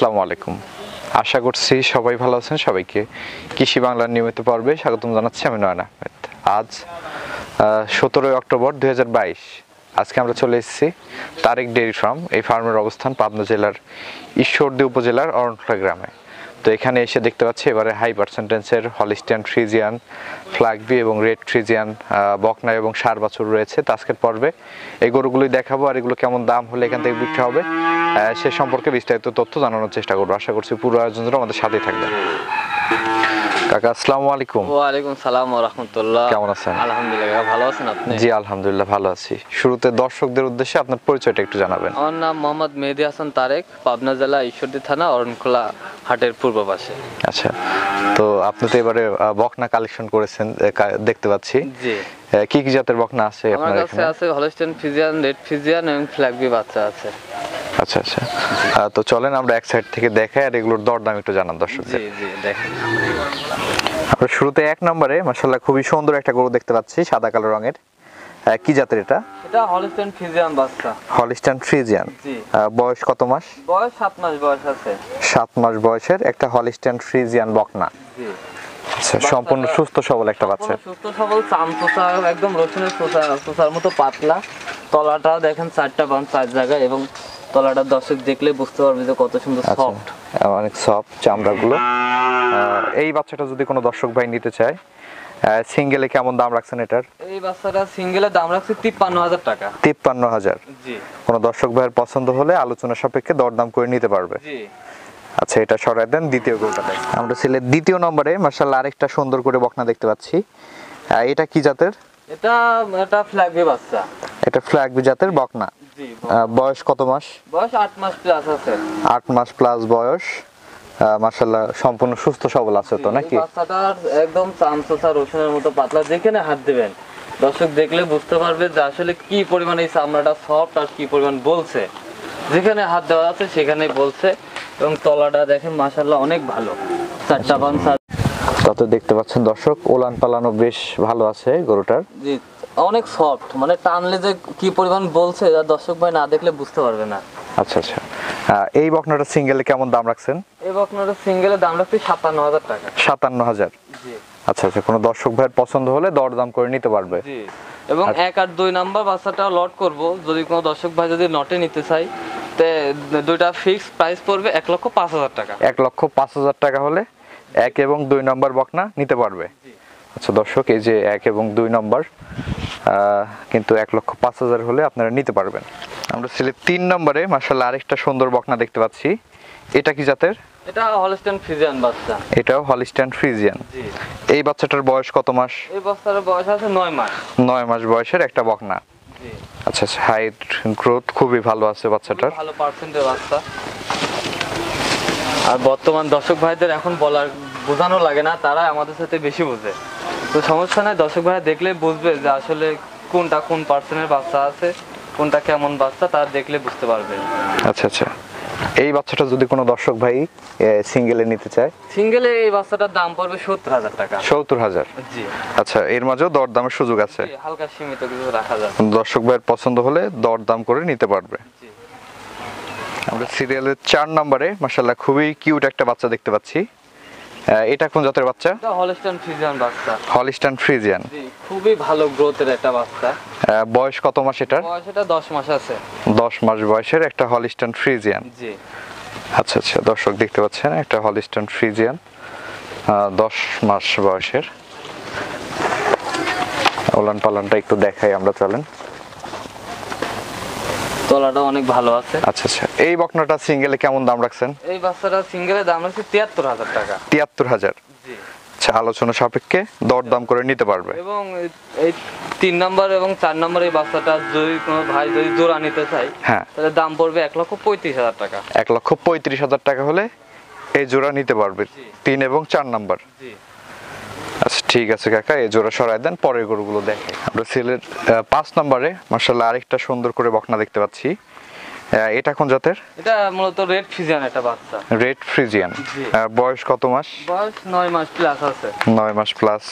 আসসালামু আলাইকুম। আশা করছি সবাই ভালো আছেন, সবাইকে কৃষি বাংলার নিয়মিত পর্বে স্বাগতম জানাচ্ছি আমি নয়ন আহমেদ। আজ সতেরোই অক্টোবর দু হাজার বাইশ, আজকে আমরা চলে এসেছি তারেক ডেয়ারি ফার্ম, এই ফার্মের অবস্থান পাবনা জেলার ঈশ্বরদী উপজেলার অরণখোলা গ্রামে। তো এখানে এসে দেখতে পাচ্ছি এবারে হাই পার্সেন্টেন্সের হলিস্টিয়ান ফ্রিজিয়ান ফ্লাগবি এবং রেড ফ্রিজিয়ান বকনা এবং সার বাছুর রয়েছে। তো আজকের পর্বে এই গরুগুলোই দেখাবো আর এগুলো কেমন দাম হলে এখান থেকে বিক্রি হবে। সে সম্পর্কে বিস্তারিত তথ্য জানানোর চেষ্টা করব। আশা করছি পুরো আয়োজন আমাদের সাথেই থাকবেন কাকা আসসালামু আলাইকুম। সালাম ওয়া রাহমাতুল্লাহ। কেমন আছেন? আলহামদুলিল্লাহ ভালো আছেন আপনি? জি আলহামদুলিল্লাহ ভালো আছি। শুরুতে দর্শকদের উদ্দেশ্যে আপনার পরিচয়টা একটু জানাবেন। আমার নাম মোহাম্মদ মেহেদি হাসান তারেক পাবনা জেলা ঈশ্বরদী থানা অরণখোলা হাটের পূর্ব পাশে আচ্ছা তো আপনি তো এবারে বকনা কালেকশন করেছেন দেখতে পাচ্ছি। জি। কি কি জাতের বকনা আছে আপনার কাছে আছে হলস্টেন ফিজিয়ান রেড ফিজিয়ান এবং ফ্ল্যাগবি বাচ্চা আছে। আচ্ছা আচ্ছা। তো চলেন আমরা এক সাইড থেকে দেখাই আর এগুলোর দরদাম একটু জানান দর্শকদের। জি জি দেখেন। আমরা শুরুতে এক নম্বরে খুবই সুন্দর একটা গরু দেখতে পাচ্ছি সাদা কালো রঙের। কি জাতের এটা? এটা হলস্টেন ফিজিয়ান বাচ্চা। হলিস্টান ফ্রিজিয়ান জি। বয়স কত মাস? বয়স সাত মাস বয়স আছে। সাত মাস বয়সের একটা হলিস্টান ফ্রিজিয়ান বকনা। জি। আচ্ছা সম্পূর্ণ সুস্থ সবল একটা বাচ্চা। সুস্থ সবল একদম রসুনের মতো পাতলা। তলাটা দেখেন চারটা বান চার জায়গায় এবং তলাটা দর্শক দেখলে বুঝতে পারবে যে কত সুন্দর আচ্ছা সফট আহ, অনেক সফট চামড়াগুলো। এই বাচ্চাটা যদি কোনো দর্শক ভাই নিতে চায় সিঙ্গেলে কেমন দাম রাখছেন এটার? এই বাচ্চাটা সিঙ্গেলের দাম রাখছি তিপ্পান্ন হাজার টাকা। তিপ্পান্ন হাজার। জি। কোনো দর্শক ভাইয়ের পছন্দ হলে আলোচনা সাপেক্ষে দরদাম করে নিতে পারবে। জি। আচ্ছা এটা সরাই দেন দ্বিতীয় দেখ আমরা ছেলের দ্বিতীয় নম্বরে মার্শাল্লাহ আরেকটা সুন্দর করে বকনা দেখতে পাচ্ছি। এটা কি জাতের? এটা এটা ফ্ল্যাগবি বাচ্চা। এটা ফ্ল্যাগ জাতের বকনা। জি। বয়স কত মাস? বয়স আট মাস প্লাস আছে। আট মাস প্লাস বয়স। মার্শাল্লাহ সম্পূর্ণ সুস্থ সবল আছে তো নাকি? বাচ্চাটার একদম চামচোচা রসুনের মতো পাতলা যেখানে হাত দিবেন। দর্শক দেখলে বুঝতে পারবে যে আসলে কি পরিমাণ এই চামড়াটা সফট আর কি পরিমাণ বলছে। যেখানে হাত দেওয়া আছে সেখানেই বলছে। এবং তলাটা দেখেন মাশাল্লাহ অনেক ভালো। চারটা পান তাতে দেখতে পাচ্ছেন দর্শক ওলান পালানো বেশ ভালো আছে গরুটার। জি অনেক সফট মানে টানলে যে কি পরিমাণ বলছে যা দর্শক ভাই না দেখলে বুঝতে পারবে না। আচ্ছা আচ্ছা। এই বকনাটা সিঙ্গেলে কেমন দাম রাখছেন? এই বকনাটা সিঙ্গেলের দাম রাখছি সাতান্ন হাজার টাকা। সাতান্ন হাজার। জি। আচ্ছা আচ্ছা কোনো দর্শক ভাইয়ের পছন্দ হলে দরদাম করে নিতে পারবে। জি এবং এক আর দুই নাম্বার বাচ্চাটা লট করব যদি কোনো দর্শক ভাই যদি নটে নিতে চাই তে দুইটা ফিক্স প্রাইস পড়বে এক লক্ষ পাঁচ হাজার টাকা। এক লক্ষ পাঁচ হাজার টাকা হলে এক এবং দুই নম্বর বকনা নিতে পারবে। আচ্ছা দর্শক এই যে এক এবং দুই নম্বর কিন্তু এক লক্ষ পাঁচ হাজার হলে আপনারা নিতে পারবেন। আমরা ছেলে তিন নম্বরে মার্শাল্লাহ আরেকটা সুন্দর বকনা দেখতে পাচ্ছি। এটা কি জাতের? এটা হলস্টেন ফিজিয়ান বাচ্চা। এটাও হলিস্টান ফ্রিজিয়ান এই বাচ্চাটার বয়স কত মাস? এই বাচ্চার বয়স আছে নয় মাস। নয় মাস বয়সের একটা বকনা। আচ্ছা আচ্ছা হাইট গ্রোথ খুবই ভালো আছে বাচ্চাটার। ভালো পার্সেন্টের বাচ্চা। আর বর্তমান দর্শক ভাইদের এখন বলার বোঝানো লাগে না তারা আমাদের সাথে বেশি বোঝে। তো সমস্যা নাই দর্শক ভাই দেখলে বুঝবে যে আসলে কোনটা কোন পার্সেন্টের বাচ্চা আছে কোনটা কেমন বাচ্চা তার দেখলে বুঝতে পারবে। আচ্ছা আচ্ছা। এই বাচ্চাটা যদি কোনো দর্শক ভাই সিঙ্গেলে নিতে চায়? সিঙ্গেলে এই বাচ্চাটার দাম পড়বে সত্তর হাজার টাকা। সত্তর হাজার? জি। আচ্ছা এর মাঝেও দরদামের সুযোগ আছে। হালকা সীমিত কিছু রাখা যাবে। দর্শক ভাইয়ের পছন্দ হলে দরদাম করে নিতে পারবে। আমরা সিরিয়ালের চার নম্বরে মাসাল্লাহ খুবই কিউট একটা বাচ্চা দেখতে পাচ্ছি। এটা কোন জাতের বাচ্চা? এটা হলস্টাইন ফ্রিজিয়ান বাচ্চা। হলিস্টান ফ্রিজিয়ান জি খুবই ভালো গ্রোথের একটা বাচ্চা। বয়স কত মাস এটার? বয়স এটা দশ মাস আছে। দশ মাস বয়সের একটা হলিস্টান ফ্রিজিয়ান জি। আচ্ছা আচ্ছা দর্শক দেখতে পাচ্ছেন একটা হলিস্টান ফ্রিজিয়ান আহ, দশ মাস বয়সের। ওলান পালানটা একটু দেখাই আমরা চলেন। তলাটা অনেক ভালো আছে। আচ্ছা আচ্ছা। এই বকনাটা সিঙ্গেলে কেমন দাম রাখছেন? এই বাচ্চাটা সিঙ্গেলের দাম হচ্ছে তিয়াত্তর হাজার টাকা। তিয়াত্তর হাজার? আচ্ছা আলোচনা সাপেক্ষে দরদাম করে নিতে পারবে। এবং এই- তিন নম্বর এবং চার নম্বর এই বাচ্চাটা যদি কোনো ভাই যদি জোড়া নিতে চাই হ্যাঁ। তাহলে দাম পড়বে এক লক্ষ পঁয়ত্রিশ হাজার টাকা। এক লক্ষ পঁয়ত্রিশ হাজার টাকা হলে এই জোড়া নিতে পারবে। তিন এবং চার নাম্বার। জি। ঠিক আছে কাকা এই জোড়া সরাই দেন পরের গরুগুলো দেখে। আমরা সেলের পাঁচ নম্বরে মার্শাল্লাহ আরেকটা সুন্দর করে বকনা দেখতে পাচ্ছি। এটা কোন জাতের? এটা মূলত রেড ফিজিয়ান একটা বাচ্চা। Red Friesian. বয়স কত মাস? বয়স নয় মাস প্লাস আছে। নয় মাস প্লাস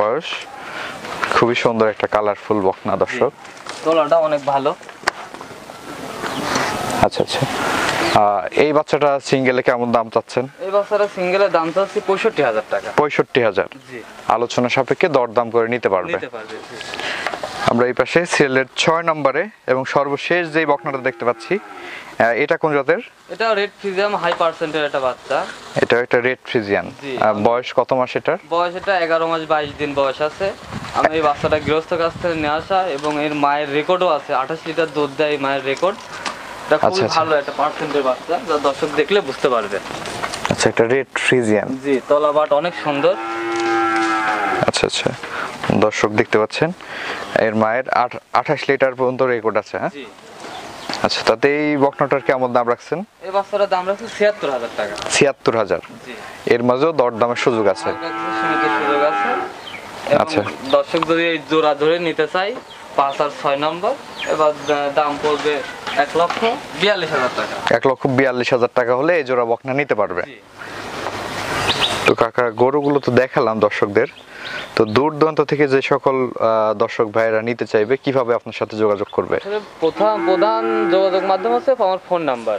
বয়স। খুবই সুন্দর একটা কালারফুল বকনা দর্শক। তলাটা অনেক ভালো আচ্ছা আচ্ছা আহ, এই বাচ্চাটা সিঙ্গেলে কেমন দাম চাচ্ছেন? এই বাচ্চাটা সিঙ্গেলের দাম চাচ্ছি পঁয়ষট্টি হাজার টাকা। পঁয়ষট্টি হাজার। আলোচনা সাপেক্ষে দরদাম করে নিতে পারবে। আমরা এই পাশে সিরিয়ালের ছয় নম্বরে এবং সর্বশেষ যেই বকনাটা দেখতে পাচ্ছি এটা কোন জাতের? এটা রেড ফিজিয়াম হাই পার্সেন্টের একটা বাচ্চা। এটা একটা রেড ফ্রিজিয়ান বয়স কত মাস এটার? বয়স এটা এগারো মাস বাইশ দিন বয়স আছে। আমি এই বাচ্চাটা গৃহস্থ কাছ থেকে নিয়ে আসা এবং এর মায়ের রেকর্ডও আছে। আঠাশ লিটার দুধ দেয় মায়ের রেকর্ড। আচ্ছা, আচ্ছা। ভালো একটা পার্সেন্টের বাচ্চা যা দর্শক দেখলে বুঝতে পারবে। আচ্ছা একটা রেড ফ্রিজিয়ান। জি তলাবাট অনেক সুন্দর। আচ্ছা আচ্ছা। দর্শক দেখতে পাচ্ছেন এর মায়ের আঠাশ লিটার পর্যন্ত রেকর্ড আছে হ্যাঁ? আচ্ছা তাতে এই বকনাটার কেমন দাম রাখছেন? এই বাচ্চাটার দাম রাখছি ছিয়াত্তর হাজার টাকা। ছিয়াত্তর হাজার। এর মাঝেও দরদামের সুযোগ আছে। সুযোগ আছে। আচ্ছা। দর্শক যদি এই জোড়া ধরে নিতে চাই পাঁচ আর ছয় নম্বর এবার দাম পড়বে এক লক্ষ বিয়াল্লিশ হাজার টাকা। এক লক্ষ বিয়াল্লিশ হাজার টাকা হলে এই জোড়া বকনা নিতে পারবে। তো কাকা গরুগুলো তো দেখালাম দর্শকদের। তো দূর দূরান্ত থেকে যে সকল দর্শক ভাইয়েরা নিতে চাইবে কীভাবে আপনার সাথে যোগাযোগ করবে? প্রথম প্রধান প্রধান যোগাযোগ মাধ্যম হচ্ছে আমার ফোন নাম্বার।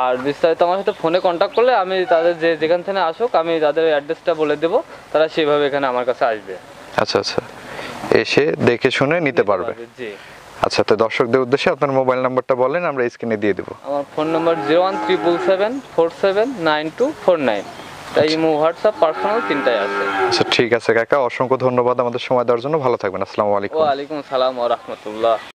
আর বিস্তারিত আমার সাথে ফোনে কন্ট্যাক্ট করলে আমি তাদের যে যেখান থেকে আসুক আমি তাদের অ্যাড্রেসটা বলে দেবো। তারা সেভাবে এখানে আমার কাছে আসবে। আচ্ছা আচ্ছা। এসে দেখে শুনে নিতে পারবে জি। আচ্ছা তো দর্শকদের উদ্দেশ্যে আপনার মোবাইল নাম্বারটা বলেন আমরা স্ক্রিনে দিয়ে দেবো। আমার phone number zero one triple seven four seven nine two four nine. তাই ইমো হোয়াটসঅ্যাপ পার্সোনাল তিনটাই আছে। আচ্ছা ঠিক আছে কাকা অসংখ্য ধন্যবাদ আমাদের সময় দেওয়ার জন্য। ভালো থাকবেন আসসালামু আলাইকুম। ওয়ালাইকুম সালাম ওয়া রহমতুল্লাহ।